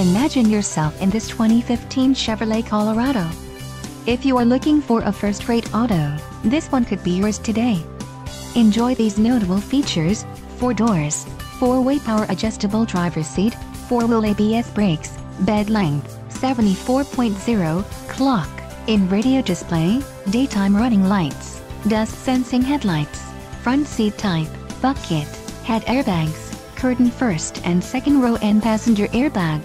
Imagine yourself in this 2015 Chevrolet Colorado. If you are looking for a first-rate auto, this one could be yours today. Enjoy these notable features, 4 doors, 4-way power adjustable driver's seat, 4-wheel ABS brakes, bed length, 74.0, clock, in radio display, daytime running lights, dusk sensing headlights, front seat type, bucket, head airbags, curtain first and second row and passenger airbag.